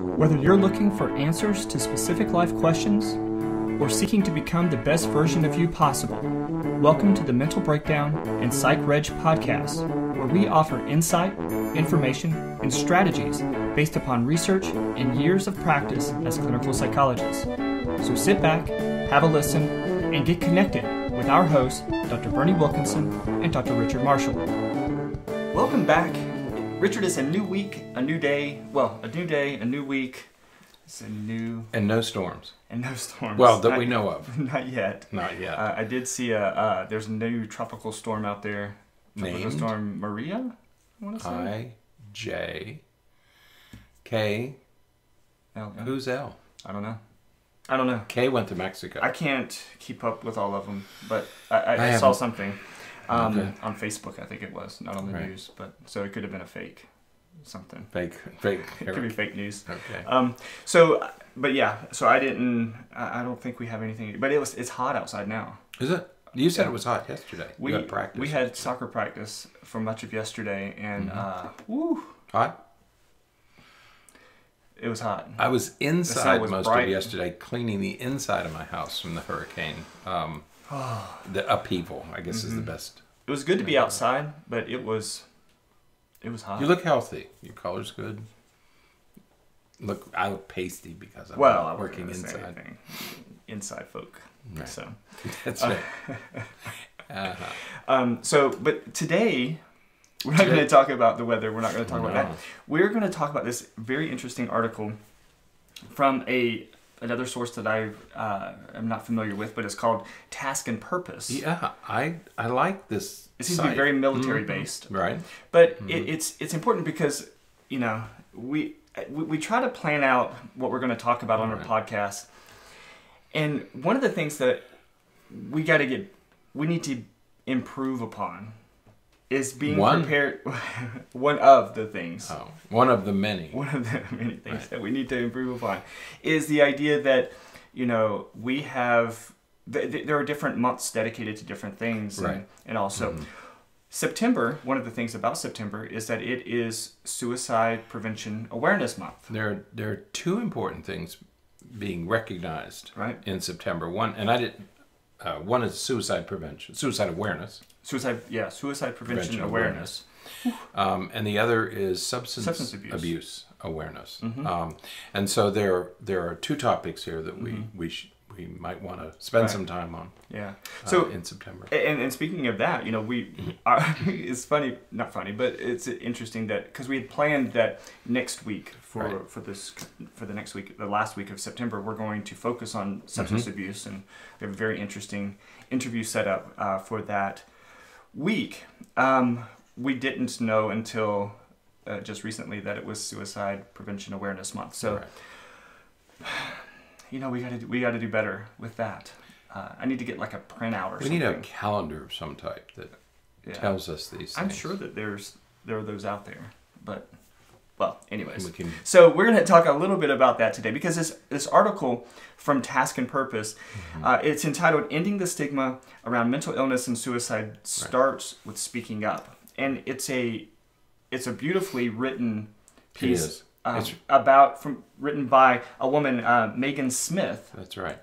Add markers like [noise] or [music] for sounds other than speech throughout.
Whether you're looking for answers to specific life questions or seeking to become the best version of you possible, welcome to the Mental Breakdown and Psychreg podcast, where we offer insight, information, and strategies based upon research and years of practice as clinical psychologists. So sit back, have a listen, and get connected with our hosts, Dr. Berney Wilkinson and Dr. Richard Marshall. Welcome back. Richard, it's a new week, a new day. Well, a new day, a new week. It's a new And no storms. and no storms. Well, that Not- we know of. [laughs] Not yet. Not yet. Uh, I did see a uh, there's a new tropical storm out there. Tropical Named? storm Maria. I want to say. I, J, K. L- L- Who's L? I don't know. I don't know. K went to Mexico. I can't keep up with all of them, but I, I, I I, saw something um, Okay. on Facebook. I think it was not on the Right. news, but so it could have been a fake something. Fake, fake. [laughs] It could be fake news. Okay. Um, so, but yeah, so I didn't. I don't think we have anything. But it was. It's hot outside now. Is it? You said Yeah. it was hot yesterday. We you had practice. we had soccer practice for much of yesterday, and Mm-hmm. uh, woo, hot. it was hot. I was inside was most bright. of yesterday, cleaning the inside of my house from the hurricane. Um, [sighs] the upheaval, I guess, Mm-hmm. is the best. It was good to be outside, but it was it was hot. You look healthy. Your color's good. Look, I look pasty because I'm well, I working inside. Inside folk. Right. So, [laughs] That's Uh, right. [laughs] uh-huh. um, so, but today we're not going to talk about the weather. We're not going to talk about that. We're going to talk about this very interesting article from a another source that I uh, am not familiar with, but it's called Task and Purpose. Yeah, I I like this. It seems to be very military Mhm. based. Right. But Mm-hmm. it, it's it's important because you know we, we we try to plan out what we're going to talk about on our Right. podcast, and one of the things that we got to get we need to improve upon is being One? prepared. [laughs] one of the things. Oh, one of the many. One of the [laughs] many things Right. that we need to improve upon is the idea that you know we have th- th- there are different months dedicated to different things and, Right. Mm-hmm. also September, one of the things about September is that it is Suicide Prevention Awareness Month. There are, there are two important things being recognized Right. in September. One, and I did. Uh, one is suicide prevention, suicide awareness, Suicide, yeah, Suicide Prevention, Prevention Awareness. um, and the other is substance, Substance abuse. awareness. Mhm. Um, and so there there are two topics here that we we sh- we might want to spend Right. some time on. Yeah. uh, So, in September. and, and speaking of that, you know, we are, [laughs] it's funny, not funny, but it's interesting that because we had planned that next week for Right. for this for the next week, the last week of September, we're going to focus on substance Mm-hmm. abuse, and we have a very interesting interview set up uh, for that week. Um, we didn't know until uh, just recently that it was Suicide Prevention Awareness Month. So, Right. you know, we got to we got to do better with that. Uh, I need to get like a printout or we something. need a calendar of some type that Yeah. tells us these. Things. I'm sure that there's there are those out there, but well, anyways. we can. So we're going to talk a little bit about that today because this this article from Task and Purpose, Mm-hmm. uh, it's entitled "Ending the Stigma Around Mental Illness and Suicide Starts with Speaking Up," and it's a it's a beautifully written piece um, about from written by a woman, uh, Megan Smith, That's right.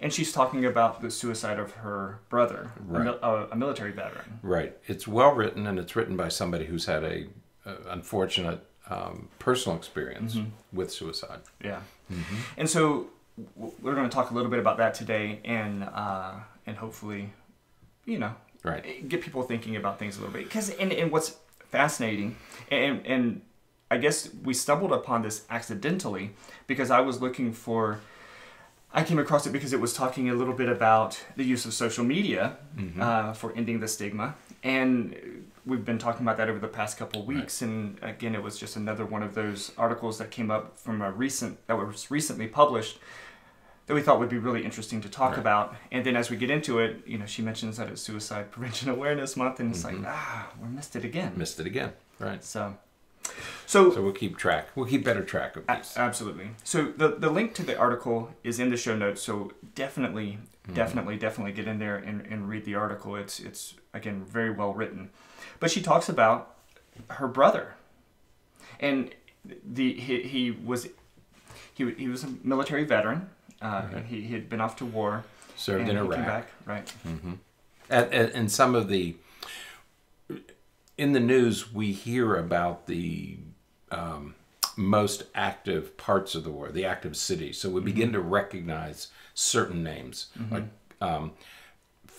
and she's talking about the suicide of her brother, a, Right. mil- a, a military veteran. Right. It's well written, and it's written by somebody who's had a, a unfortunate um, personal experience Mm-hmm. with suicide. Yeah. And so we're going to talk a little bit about that today, and uh, and hopefully, you know, Right. get people thinking about things a little bit. Because and, and what's fascinating, and and I guess we stumbled upon this accidentally because I was looking for. I came across it because it was talking a little bit about the use of social media uh, for ending the stigma, and we've been talking about that over the past couple weeks. And again, it was just another one of those articles that came up from a recent that was recently published that we thought would be really interesting to talk Right. about. And then as we get into it, you know, she mentions that it's Suicide Prevention [laughs] Awareness Month, and it's like, ah, we missed it again. Missed it again. Right. So, so, So we'll keep track. We'll keep better track of a- absolutely. So the the link to the article is in the show notes. So definitely, definitely, definitely get in there and, and read the article. It's it's again very well written. But she talks about her brother, and the he, he was he he was a military veteran. Uh, he, he had been off to war. Served and in he came Iraq. back, right? And, and, and some of the in the news we hear about the um, most active parts of the war, the active cities. So we begin to recognize certain names, like um,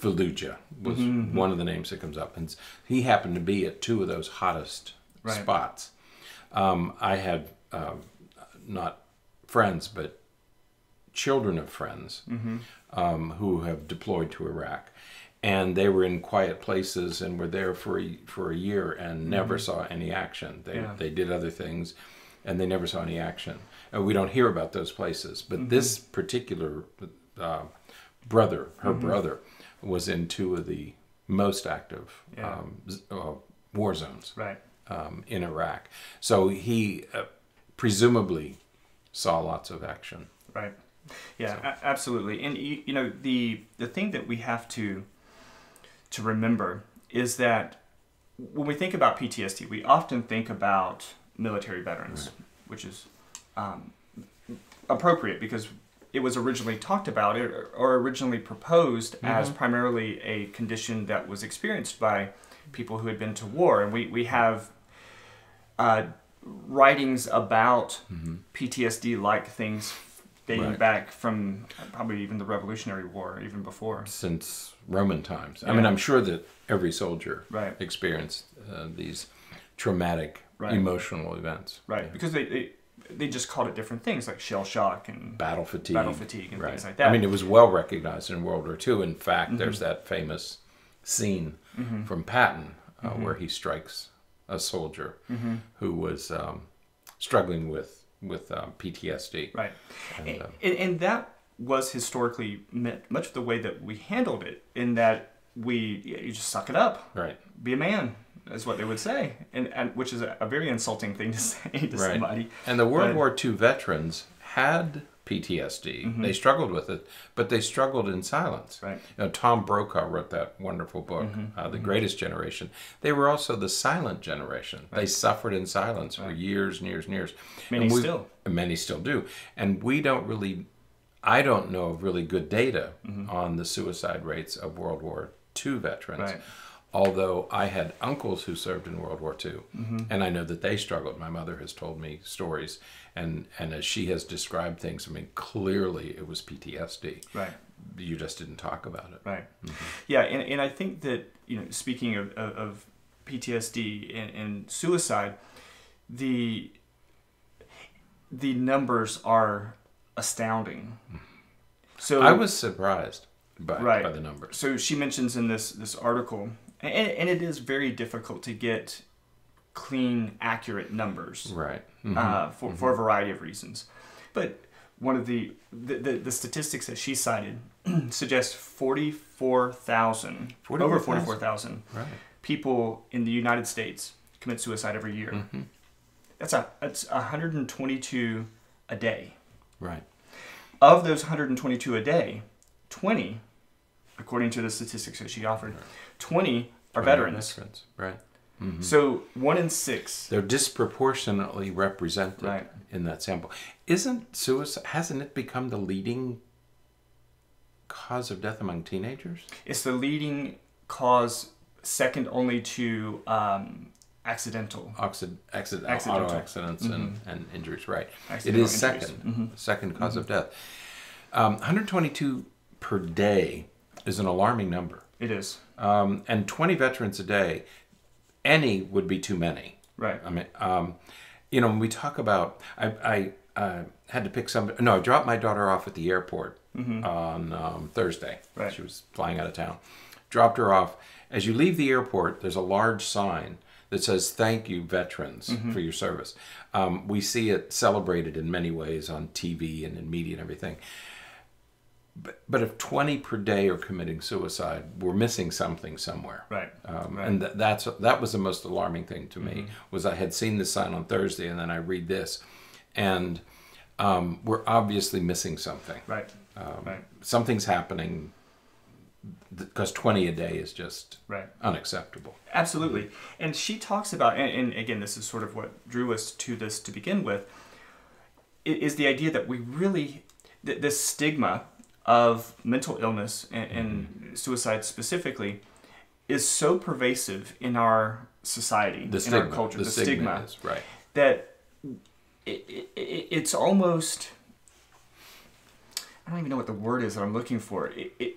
Fallujah was one of the names that comes up, and he happened to be at two of those hottest Right. spots. Um, I had um, not friends, but children of friends um, who have deployed to Iraq, and they were in quiet places and were there for a, for a year and never saw any action. They Yeah. they did other things, and they never saw any action. And we don't hear about those places. But this particular uh, brother, her brother, was in two of the most active Yeah. um, uh, war zones Right. um, in Iraq. So he uh, presumably saw lots of action. Right. Yeah, a- absolutely. And you, you know the the thing that we have to to remember is that when we think about PTSD, we often think about military veterans, which is um, appropriate because it was originally talked about or, or originally proposed as primarily a condition that was experienced by people who had been to war, and we we have. Uh, writings about PTSD like things dating Right. back from probably even the Revolutionary War, even before. since Roman times. I mean, I'm sure that every soldier Right. experienced uh, these traumatic Right. emotional events. Right. Yeah. Because they, they they just called it different things like shell shock and Battle fatigue. Battle fatigue and right. things like that. Mm-hmm. I mean, it was well recognized in World War II. In fact, there's that famous scene from Patton uh, Mm-hmm. where he strikes a soldier who was um, struggling with with um, PTSD. right. And, And, uh, and, and that was historically much of the way that we handled it in that we you just suck it up, Right. be a man. Is what they would say, and, and which is a, a very insulting thing to [laughs] say to Right. somebody. And the World But- War II veterans had PTSD. They struggled with it, but they struggled in silence. Mm-hmm. Right. Mm-hmm. You know, Tom Brokaw wrote that wonderful book, uh, The Greatest Generation. They were also the silent generation. They suffered in silence for years and years and years. Many And we- still. Many still do. And we don't really, I don't know of really good data on the suicide rates of World War II veterans. Mm-hmm. Although I had uncles who served in World War II, Mm-hmm. and I know that they struggled. My mother has told me stories, and and as she has described things, I mean, clearly it was PTSD. Right. You just didn't talk about it. Right. Yeah, and, and I think that you know, speaking of, of, of PTSD and, and suicide, the the numbers are astounding. So I was surprised by, Right. by the numbers. so she mentions in this this article, and, and it is very difficult to get clean, accurate numbers Right. Mhm. uh, for, for a variety of reasons. But one of the the, the, the statistics that she cited [clears throat] suggests 44,000, over 44,000. 44,000 right. people in the United States commit suicide every year. Mm-hmm. That's a that's 122 a day. Right. Of those 122 a day, 20, according to the statistics that she offered, 20 are veterans. Veterans. Right. So one in six. They're disproportionately represented Right. in that sample. Isn't suicide? Hasn't it become the leading cause of death among teenagers? It's the leading cause, second only to um, accidental. Oxid, accident, Accidental. auto accidents and, and injuries, right. It Accidental is injuries. 2nd second cause of death. Um, 122 per day is an alarming number. It is Um, and 20 veterans a day, any would be too many. right. I mean, um, you know, when we talk about, I, I uh, had to pick some. No, I dropped my daughter off at the airport on um, Thursday. Right. She was flying out of town. Dropped her off. As you leave the airport, there's a large sign that says "Thank you, veterans, for your service." Um, we see it celebrated in many ways on TV and in media and everything. But, but if 20 per day are committing suicide, we're missing something somewhere. Right. Um, Right. And th- that's that was the most alarming thing to me was I had seen this sign on Thursday and then I read this, and um, we're obviously missing something. Right. Um, Right. Something's happening because 20 a day is just Right. unacceptable. Absolutely. And she talks about, and, and again, this is sort of what drew us to this to begin with. is the idea that we really th- this stigma of mental illness and, and mm-hmm. suicide specifically is so pervasive in our society, The in stigma. our culture, the, the, stigma, stigma, is right. that it, it, it, it's almost I don't even know what the word is that I'm looking for. It, it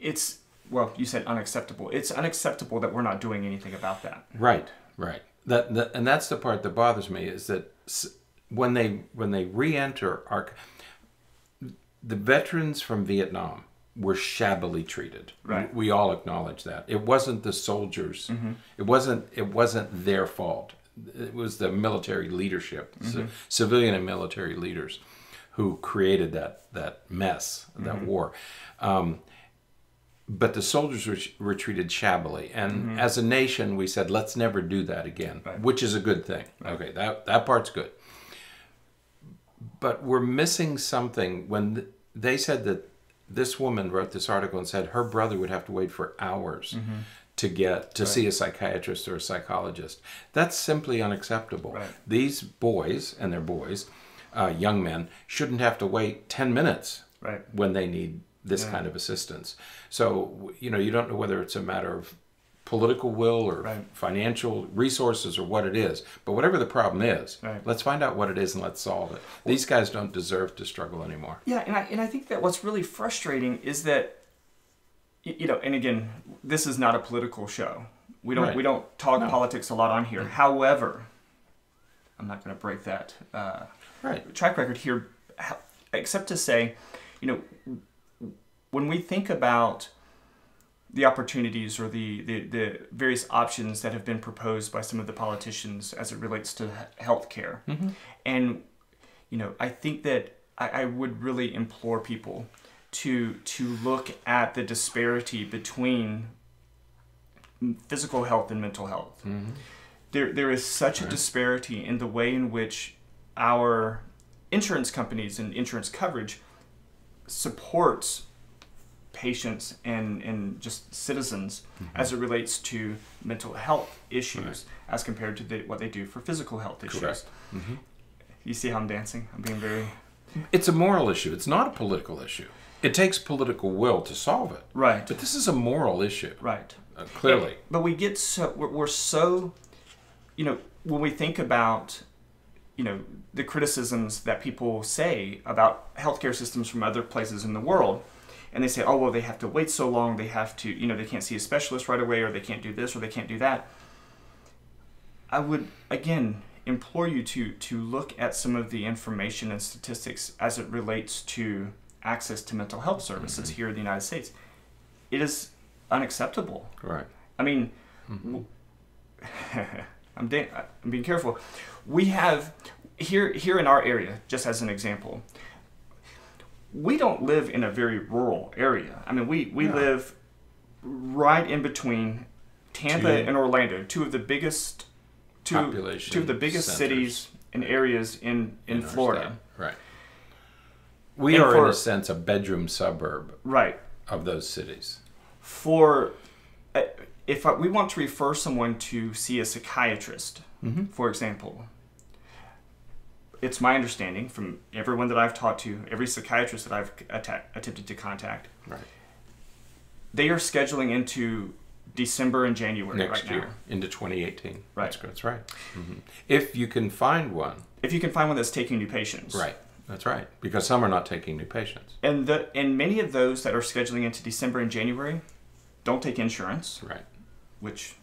it's well, you said unacceptable. It's unacceptable that we're not doing anything about that. Right, right. That, that and that's the part that bothers me is that when they when they re-enter our the veterans from Vietnam were shabbily treated. Right. We, all acknowledge that. It wasn't the soldiers. Mm-hmm. It wasn't it wasn't their fault. It was the military leadership, mm-hmm. ci- civilian and military leaders who created that that mess, that mm-hmm. war. Um, but the soldiers were, were treated shabbily and as a nation we said let's never do that again Right. which is a good thing okay that that part's good but we're missing something when they said that this woman wrote this article and said her brother would have to wait for hours to get to see a psychiatrist or a psychologist that's simply unacceptable Right. these boys and they're boys uh, young men shouldn't have to wait 10 minutes Right. when they need this Yeah. kind of assistance. So, you know, you don't know whether it's a matter of political will or Right. financial resources or what it is. But whatever the problem is, Right. let's find out what it is and let's solve it. These guys don't deserve to struggle anymore. Yeah, and I and I think that what's really frustrating is that you know, and again, this is not a political show. We don't Right. we don't talk No. politics a lot on here. However, I'm not going to break that uh, Right. track record here, except to say, you know, when we think about the opportunities or the, the, the various options that have been proposed by some of the politicians as it relates to he- healthcare, mm-hmm. and you know, I think that I, I would really implore people to to look at the disparity between physical health and mental health. Mm-hmm. There there is such a disparity in the way in which our insurance companies and insurance coverage supports patients and, and just citizens as it relates to mental health issues as compared to the, what they do for physical health issues. Correct. You see how I'm dancing? I'm being very It's a moral issue. It's not a political issue. It takes political will to solve it. right, But this is a moral issue, right. uh, clearly. But we get so we're, we're so, you know, when we think about, you know, the criticisms that people say about healthcare systems from other places in the world, and they say, oh well, they have to wait so long, they have to, you know, they can't see a specialist right away, or they can't do this, or they can't do that. I would again implore you to to look at some of the information and statistics as it relates to access to mental health services mm-hmm. here in the United States. It is unacceptable. Right. I mean, mm-hmm. w- [laughs] I'm, da- I'm being careful. We have here here in our area, just as an example, we don't live in a very rural area. I mean, we we No. live right in between Tampa Two- and Orlando, two of the biggest two, Population two of the biggest centers cities and areas in in, in Florida. Right. We And are, for- in a sense, a bedroom suburb Right. of those cities. for uh, if I, we want to refer someone to see a psychiatrist, for example, it's my understanding from everyone that I've talked to, every psychiatrist that I've attempted to contact, Right. they are scheduling into December and January Next right year now. into 2018. Right. That's, that's right. hmm If you can find one. If you can find one that's taking new patients, Right. That's right. Because some are not taking new patients. and the and many of those that are scheduling into December and January don't take insurance. Right. which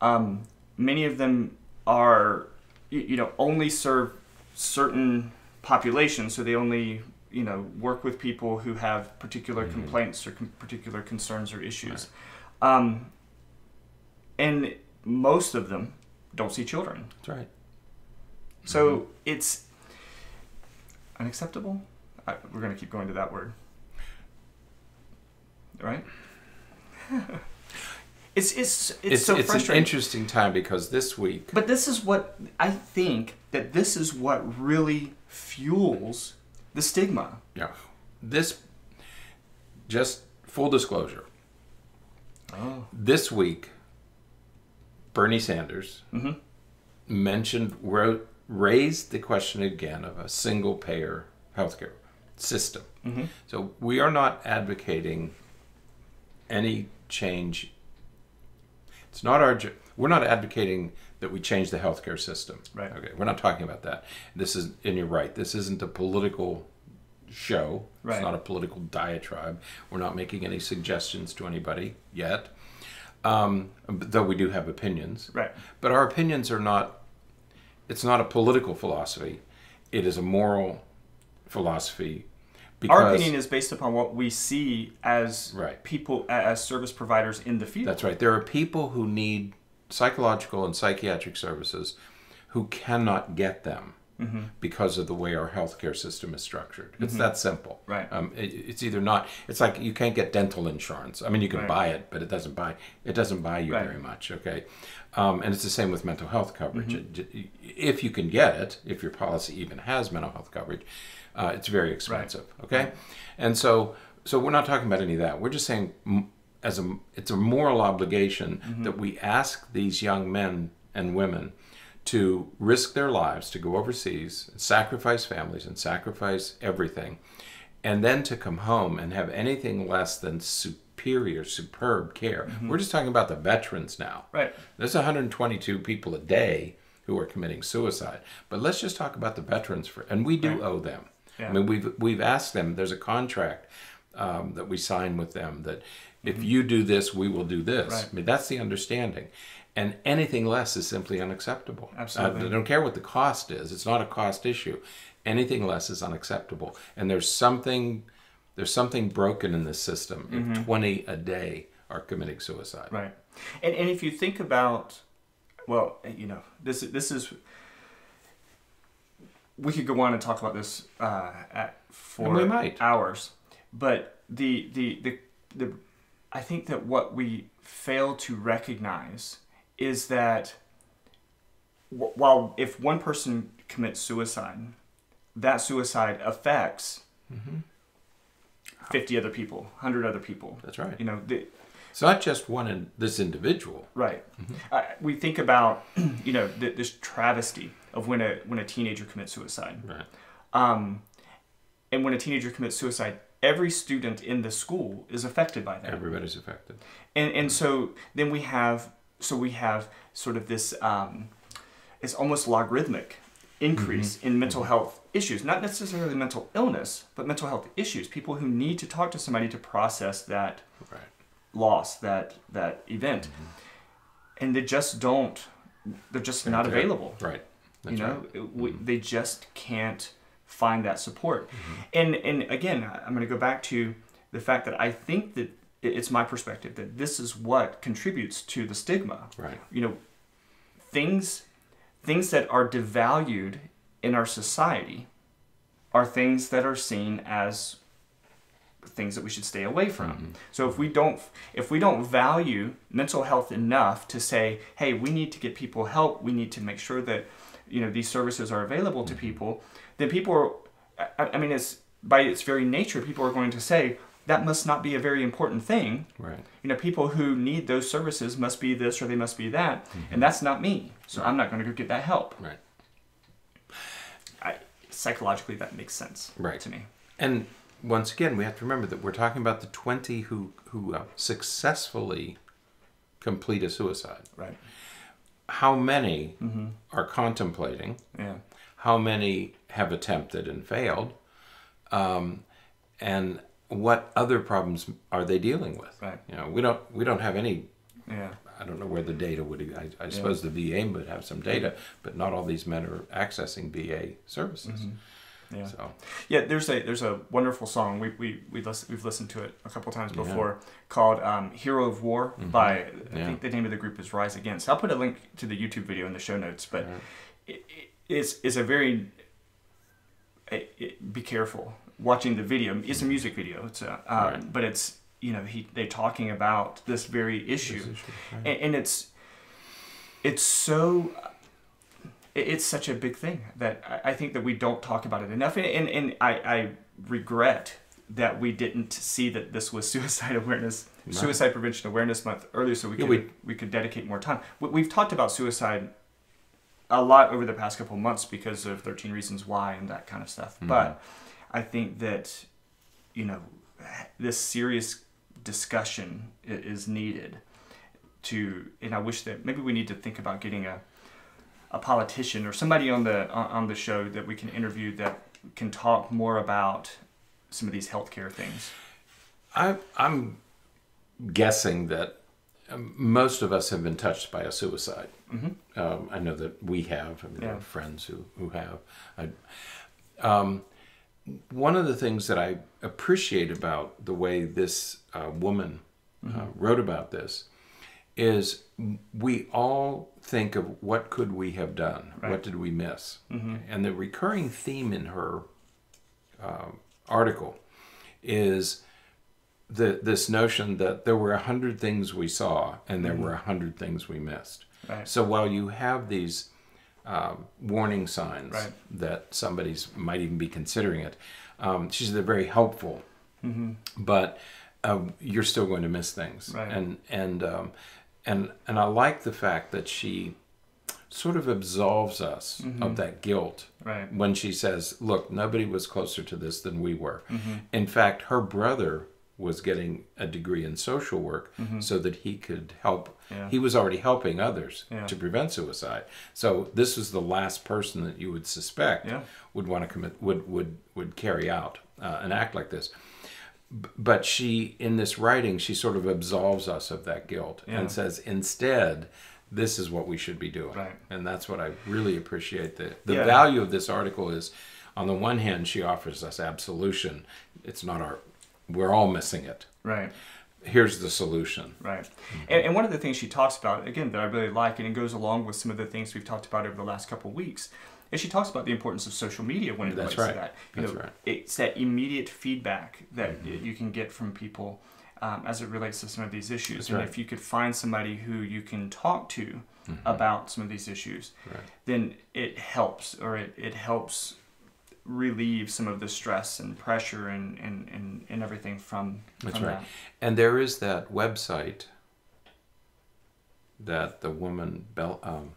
um, many of them are you, you know only serve certain populations so they only you know work with people who have particular complaints or com- particular concerns or issues. Um, and most of them don't see children. That's right. so it's unacceptable. I, we're going to keep going to that word. Right? [laughs] It's it's it's, It's, so it's an interesting time because this week, but this is what I think that this is what really fuels the stigma. yeah, this, just full disclosure, Oh. this week, Bernie Sanders Mhm. mentioned, wrote, raised the question again of a single payer healthcare system. So we are not advocating any change. It's not our. We're not advocating that we change the healthcare system. Right. Okay. We're not talking about that. This is, and you're right. This isn't a political show. Right. It's not a political diatribe. We're not making any suggestions to anybody yet. Um, though we do have opinions. Right. But our opinions are not. It's not a political philosophy. It is a moral philosophy. Because Our opinion is based upon what we see as Right. people as service providers in the field. That's right. There are people who need psychological and psychiatric services who cannot get them Mm-hmm. because of the way our healthcare system is structured. It's that simple. Right. Um, it, it's either not. It's like you can't get dental insurance. I mean, you can Right. buy it, but it doesn't buy. It doesn't buy you Right. very much. Okay. Um, and it's the same with mental health coverage. Mm-hmm. It- if you can get it, if your policy even has mental health coverage, uh, it's very expensive. Okay. And so, so we're not talking about any of that. We're just saying, m- as a, it's a moral obligation Mm-hmm. that we ask these young men and women to risk their lives to go overseas, sacrifice families, and sacrifice everything, and then to come home and have anything less than superior, superb care. We're just talking about the veterans now. Mm-hmm. Right. There's 122 people a day who are committing suicide. But let's just talk about the veterans for, and we do owe them. Yeah. I mean, we've we've asked them. There's a contract um, that we sign with them that if you do this, we will do this. Right. I mean, that's the understanding. And anything less is simply unacceptable. Absolutely. Uh, I don't care what the cost is. It's not a cost issue. Anything less is unacceptable. And there's something there's something broken in this system if 20 a day are committing suicide. Right. And and if you think about, well, you know, this this is. We could go on and talk about this uh, at, for And we might. hours, but the, the the the I think that what we fail to recognize is that while if one person commits suicide, that suicide affects Mm-hmm. fifty other people, hundred other people. That's right. You know, the, It's not just one in this individual. Right. Uh, we think about, [clears throat] you know, th- this travesty of when a when a teenager commits suicide. Right. Um, and when a teenager commits suicide, every student in the school is affected by that. Everybody's affected. And and so then we have so we have sort of this um, it's almost logarithmic increase mm-hmm. in mental mm-hmm. health issues, not necessarily mental illness, but mental health issues. People who need to talk to somebody to process that Right. loss, that that event, mm-hmm. and they just don't. They're just not available. Right. That's you know, right. We, they just can't find that support. Mm-hmm. And and again, I'm going to go back to the fact that I think that it's my perspective that this is what contributes to the stigma. Right. You know, things things that are devalued in our society are things that are seen as things that we should stay away from. Mm-hmm. So if we don't if we don't value mental health enough to say, "Hey, we need to get people help. We need to make sure that you know these services are available to mm-hmm. people," then people are I, I mean it's by its very nature people are going to say that must not be a very important thing. Right. You know, people who need those services must be this or they must be that, and that's not me. So I'm not going to go get that help. Right. I, psychologically, that makes sense Right. to me. And once again, we have to remember that we're talking about the 20 who who uh, successfully complete a suicide. Right. How many are contemplating? Yeah. How many have attempted and failed? Um, and what other problems are they dealing with? Right. You know, we don't we don't have any. Yeah. I don't know where the data would. I, I suppose the VA would have some data, but not all these men are accessing VA services. Yeah. So Yeah, there's a there's a wonderful song we we we listen, we've listened to it a couple times before called um, "Hero of War" by I Yeah. think the name of the group is Rise Against. I'll put a link to the YouTube video in the show notes, but it, it, it's it's a very it, it, be careful watching the video. It's a music video. It's a um, Right. but it's you know he they're talking about this very issue, issue, right. and, and it's it's so uh, it- it's such a big thing that I- I think that we don't talk about it enough, and and, and I, I regret that we didn't see that this was [laughs] suicide awareness, suicide prevention awareness month earlier, so we Yeah, could we- we could dedicate more time. We, we've talked about suicide a lot over the past couple of months because of 13 Reasons Why and that kind of stuff. Mm-hmm. But I think that, you know, this serious discussion is needed to, and I wish that maybe we need to think about getting a, a politician or somebody on the on the show that we can interview that can talk more about some of these healthcare things. I, I'm guessing that most of us have been touched by a suicide. Mm-hmm. Um, I know that we have. I mean, Yeah. have friends who, who have. I, um, one of the things that I appreciate about the way this uh, woman uh, wrote about this is we all think of what could we have done? What did we miss? And the recurring theme in her um, article is the this notion that there were a hundred things we saw and there were a hundred things we missed. Right. So while you have these um, warning signs Right. that somebody's might even be considering it, um, she said they're very helpful, but uh, you're still going to miss things. Right. And and um, and and I like the fact that she sort of absolves us of that guilt Right. when she says, "Look, nobody was closer to this than we were." Mm-hmm. In fact, her brother was getting a degree in social work so that he could help. Mm-hmm. Yeah. He was already helping others Yeah. to prevent suicide. So this was the last person that you would suspect Yeah. would want to commit would would would carry out uh, an act like this. B- But she, in this writing, she sort of absolves us of that guilt and says, instead, this is what we should be doing. Right. And that's what I really appreciate. The, the value of this article is, on the one hand, she offers us absolution. It's not our, we're all missing it. Right. Here's the solution. Right. And, and one of the things she talks about, again, that I really like, and it goes along with some of the things we've talked about over the last couple of weeks, is she talks about the importance of social media when it That's relates right. to that. You That's know, right. It's that immediate feedback that Mm-hmm. you can get from people um, as it relates to some of these issues. That's and right. if you could find somebody who you can talk to about some of these issues, Mm-hmm. Right. then it helps, or it, it helps relieve some of the stress and pressure and, and, and, and everything from, That's from right. that. And there is that website that the woman, Bell, um,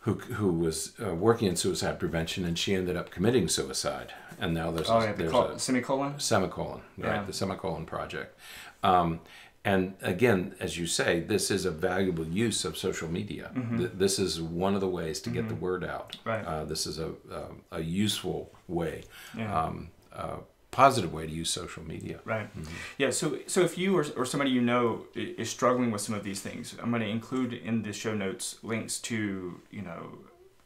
who, who was uh, working in suicide prevention and she ended up committing suicide. And now there's, Oh, a, yeah, the there's col- a semicolon? semicolon, right? Yeah. The semicolon project. Um, and again, as you say, this is a valuable use of social media. Th- this is one of the ways to get the word out. Mm-hmm. Right. Uh, this is a, a, a useful way, Yeah. um, a positive way to use social media. Right. Yeah. So, so if you or, or somebody you know is struggling with some of these things, I'm going to include in the show notes links to you know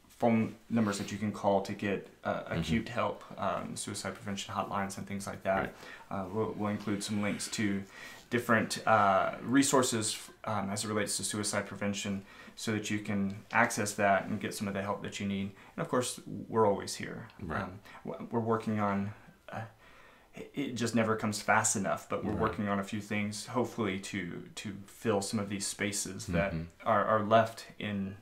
phone numbers that you can call to get uh, acute help, um, suicide prevention hotlines, and things like that. Uh, we'll, we'll include some links to different uh, resources um, as it relates to suicide prevention so that you can access that and get some of the help that you need. And of course, we're always here. Right. Um, we're working on uh, it- just never comes fast enough but we're Right. working on a few things hopefully to to fill some of these spaces that Mhm. are, are left in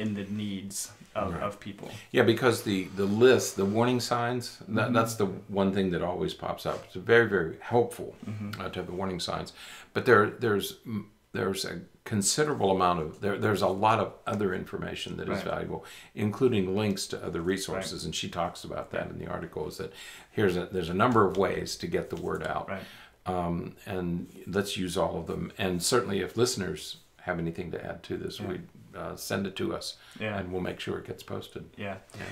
in the needs of, Right. of people Yeah, because the the list, the warning signs, that, Mm-hmm. that's the one thing that always pops up. It's very very helpful Mm-hmm. uh, to have the warning signs, but there there's mm, there's a considerable amount of there there's a lot of other information that is Right. valuable, including links to other resources, and she talks about that in the article. Is that here's a there's a number of ways to get the word out, right um, and let's use all of them. And certainly, if listeners have anything to add to this, Yeah. we uh, send it to us, yeah and we'll make sure it gets posted. yeah Yeah.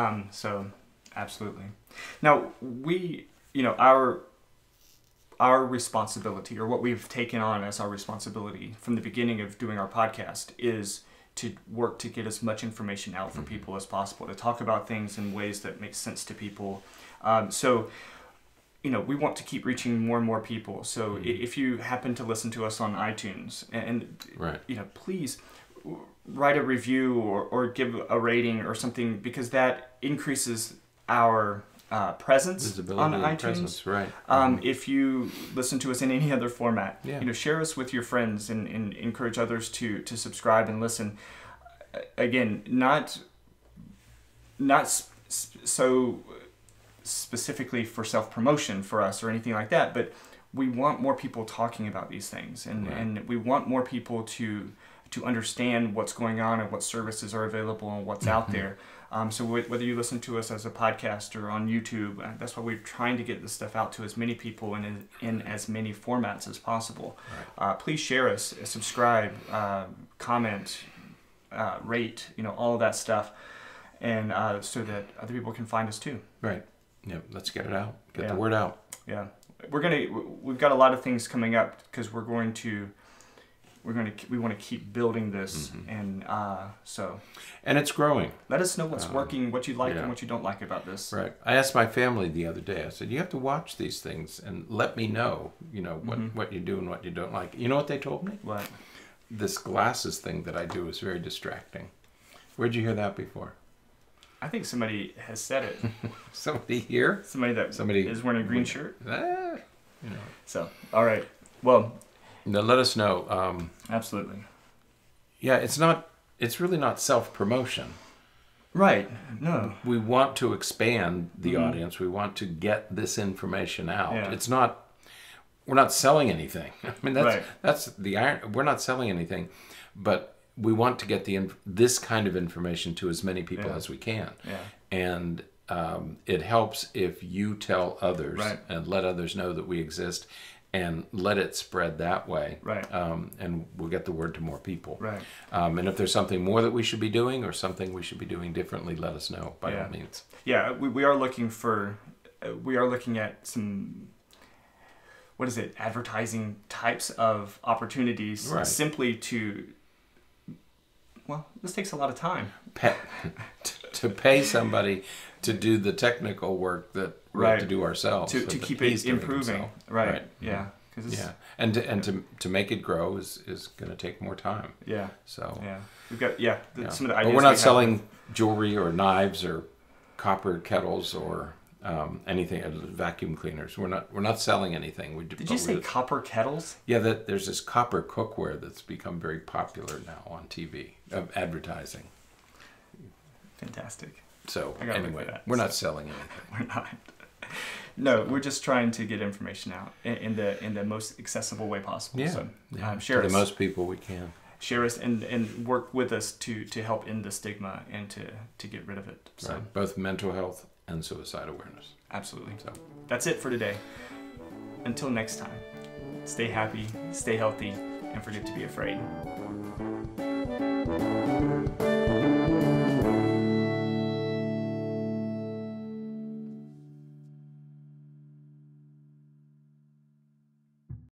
um so absolutely now we you know our our responsibility or what we've taken on as our responsibility from the beginning of doing our podcast is to work to get as much information out for people as possible to talk about things in ways that make sense to people um, so you know we want to keep reaching more and more people so i if you happen to listen to us on itunes and Right. you know please write a review or, or give a rating or something because that increases our uh, presence visibility on iTunes. presence, right? Um, If you listen to us in any other format, Yeah. you know, share us with your friends and, and encourage others to to subscribe and listen. Again, not not so specifically for self promotion for us or anything like that, but we want more people talking about these things, and Right. and we want more people to to understand what's going on and what services are available and what's out there. Um, so wh- whether you listen to us as a podcast or on YouTube, uh, that's why we're trying to get this stuff out to as many people and in, in as many formats as possible. Uh, please share us, uh, subscribe, uh, comment, uh, rate, you know, all of that stuff, and uh, so that other people can find us too. Right. Yeah. Let's get it out. Get Yeah. the word out. Yeah, we're gonna. We've got a lot of things coming up because we're going to. We're going to. We want to keep building this, mm-hmm. and uh, so And it's growing. let us know what's um, working, what you like, yeah. and what you don't like about this. Right. I asked my family the other day. I said, "You have to watch these things and let me know. You know what mm-hmm. what you do and what you don't like." You know what they told me? What? This glasses thing that I do is very distracting. Where'd you hear that before? I think somebody has said it. [laughs] Somebody here? Somebody that Somebody- is wearing a green shirt. Ah, you know. So, all right. Well, Now let us know. Um, absolutely. yeah, it's not. It's really not self promotion. Right. No. We want to expand the audience. We want to get this information out. Yeah. It's not. We're not selling anything. [laughs] I mean, that's Right. that's the iron. We're not selling anything, but we want to get the inf- this kind of information to as many people Yeah. as we can. Yeah. And um, it helps if you tell others Right. and let others know that we exist, and let it spread that way. Right. Um, and we'll get the word to more people. Right. Um, and if there's something more that we should be doing or something we should be doing differently, let us know by Yeah. all means. Yeah, we, we are looking for, uh, we are looking at some, what is it, advertising types of opportunities Right. simply to, well, this takes a lot of time. Pay, [laughs] to pay somebody to do the technical work that we have to do ourselves. To, so to keep it improving. Right. Right. Yeah. Yeah, and to, and to to make it grow is is going to take more time. yeah. So Yeah. We've got, yeah. Yeah. Some of the but ideas we're we not have selling jewelry or knives or copper kettles or um, anything uh, vacuum cleaners. We're not we're not selling anything. We Did you say copper kettles? Yeah, that there's this copper cookware that's become very popular now on TV, uh, advertising. Fantastic. So I gotta look anyway, that. we're not selling anything. [laughs] We're not. No, we're just trying to get information out in, in the in the most accessible way possible. Yeah, So, yeah, um, share to us. the most people we can. share us and, and work with us to, to help end the stigma and to, to get rid of it. So, Right. Both mental health and suicide awareness. absolutely. So That's it for today. Until next time, stay happy, stay healthy, and forget to be afraid.